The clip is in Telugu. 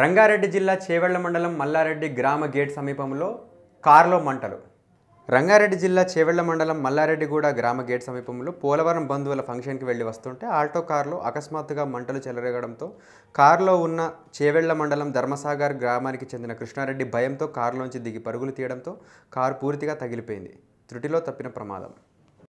రంగారెడ్డి జిల్లా చేవెళ్ళ మండలం మల్లారెడ్డి గ్రామ గేట్ సమీపంలో కారులో మంటలు. రంగారెడ్డి జిల్లా చేవెళ్ళ మండలం మల్లారెడ్డిగూడ గ్రామ గేట్ సమీపంలో పోలవరం బంధువుల ఫంక్షన్కి వెళ్ళి వస్తుంటే ఆల్టో కారులో అకస్మాత్తుగా మంటలు చెలరేగడంతో కారులో ఉన్న చేవెళ్ళ మండలం ధర్మసాగర్ గ్రామానికి చెందిన కృష్ణారెడ్డి భయంతో కారులోంచి దిగి పరుగులు తీయడంతో కారు పూర్తిగా తగిలిపోయింది. త్రుటిలో తప్పిన ప్రమాదం.